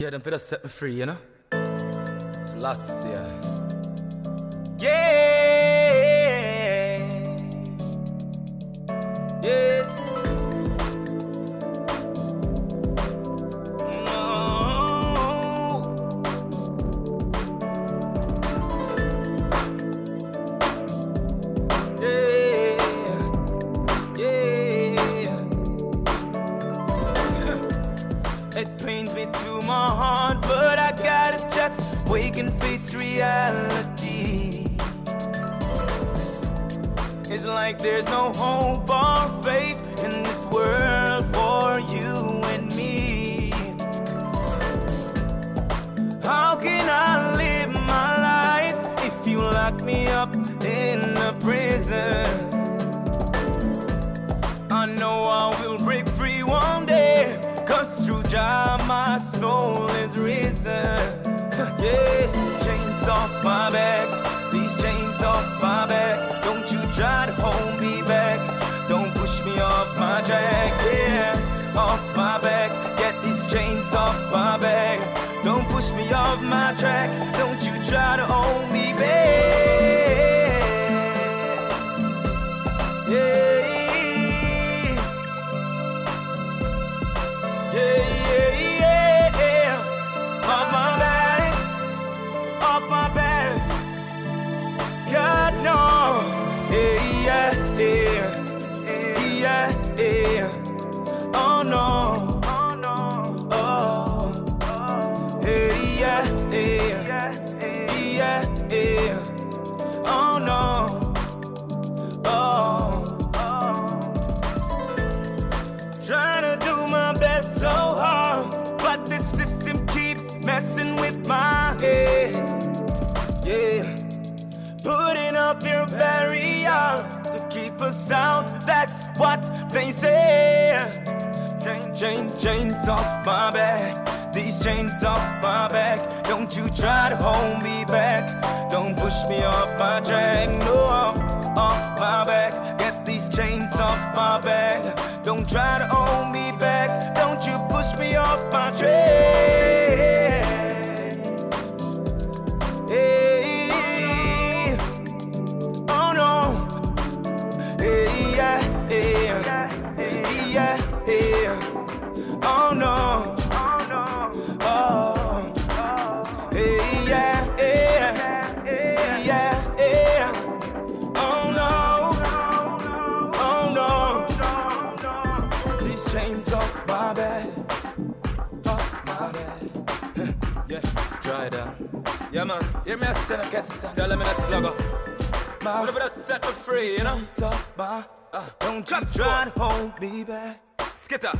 Yeah, them just set me free, you know? It's last year. Yeah! It pains me to my heart, but I gotta just wake and face reality. It's like there's no hope or faith in this world for you and me. How can I live my life if you lock me up in a prison? My soul is risen. yeah, chains off my back. These chains off my back. Don't you try to hold me back. Don't push me off my track. Yeah, off my back. Get these chains off my back. Don't push me off my track. Don't you try to hold Hey, yeah, yeah, yeah, yeah. Oh no, oh. Trying to do my best so hard, but the system keeps messing with my head. Yeah, putting up your barrier to keep us out. That's what they say. Chain, chain, chains off my back. These chains off my back. Don't you try to hold me back. Don't push me off my track. No, off my back. Get these chains off my back. Don't try to hold me back. Don't you push me off my track. Hey, oh no. Hey, yeah, yeah, yeah, yeah. That. Yeah, man. Hear me, I send a guest. Tell them in a slugger. Whatever that set me free, you know. Off my. Uh, don't you try to hold me back. Skitter.